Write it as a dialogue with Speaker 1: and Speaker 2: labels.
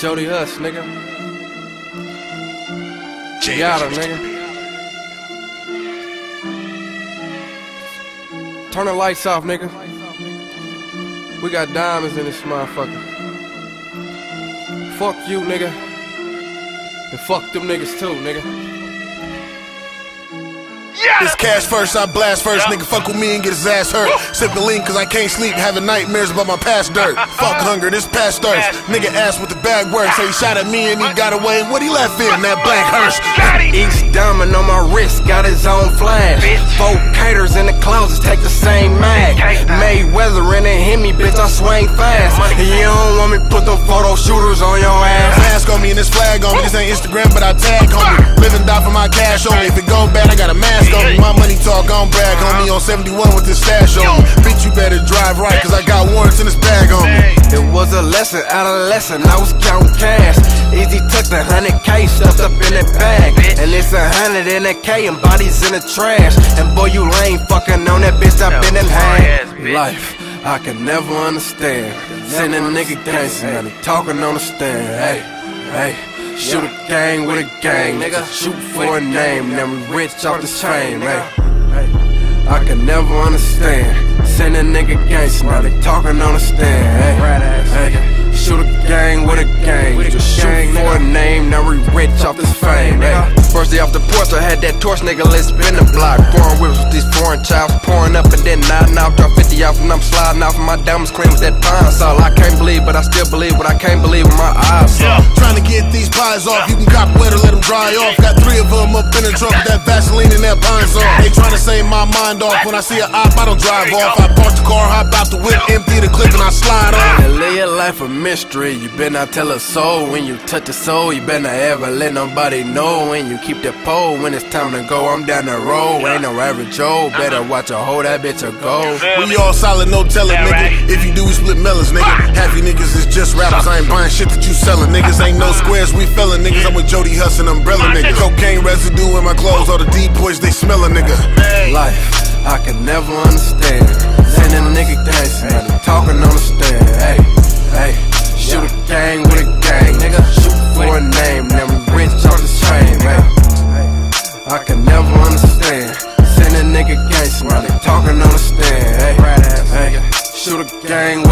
Speaker 1: Jody Hus, nigga. Her, nigga. Turn the lights off, nigga. We got diamonds in this motherfucker. Fuck you, nigga. And fuck them niggas too, nigga.
Speaker 2: This cash first, I blast first. Nigga fuck with me and get his ass hurt. Sipping lean cause I can't sleep, having nightmares about my past dirt. Fuck hunger, this past thirst. Nigga ass with the bag work. So he shot at me and he got away. What he left in? That black hearse.
Speaker 1: Each diamond on my wrist got his own flash. Four caters in the closets take the same mag. Mayweather in a Hemi, bitch, I swing fast. And You don't want me put them photo shooters on your ass.
Speaker 2: Mask on me and this flag on me. This ain't Instagram, but I tag on me. Live and die for my cash on me. If it go bad, I got on 71 with this stash on me. Bitch, you better drive right, cause I got warrants in this bag on me.
Speaker 1: It was a lesson, adolescent, I was counting cash. Easy took the hundred K stuffed up in that bag. And it's a hundred in that K and bodies in the trash. And boy, you lame fucking on that bitch, I been in hand. Life, I can never understand. Send a nigga gangster, now they talking on the stand. Hey, hey. Shoot a gang with a gang, nigga. Shoot for a name, then we rich off this fame, hey. hey. I can never understand. Send a nigga gangster, now they talking on the stand, hey. hey. Shoot a gang with a gang, just shoot for a name, now we rich off this fame, hey. First day off the porch, I had that torch, nigga, let's spin the block. Foreign whips with these foreign chops, pouring up and then nodding off. Drop 50 off and I'm sliding off, and my diamonds clean with that pine saw. I can't believe, but I still believe what I can't believe with my eyes saw.
Speaker 2: Trying to get these pies off, you can cop wet or let them dry off. Got three of them up in the trunk mind off. When I see a op, I don't drive off. I park the car, hop out the whip, empty the clip, and I slide off.
Speaker 1: And live your life a mystery. You better not tell a soul when you touch a soul. You better not ever let nobody know when you keep the pole. When it's time to go, I'm down the road. Ain't no average Joe. Better watch a hold that bitch a go.
Speaker 2: We all solid, no telling, nigga. If you do, we split melons, nigga. Half you niggas is just rappers. I ain't buying shit that you selling, niggas. Ain't no squares, we fellin', niggas. I'm with Jody Hus and Umbrella, nigga. Cocaine residue in my clothes, all the deep boys, they smell a nigga.
Speaker 1: Life, I can never understand. Sending a nigga now talking on the stand. Hey, hey, shoot a gang with a gang, nigga. Shoot for a name, then we rich off the. Hey, hey, I can never understand. Send a nigga gangster, talking on the stand. Hey, hey, shoot a gang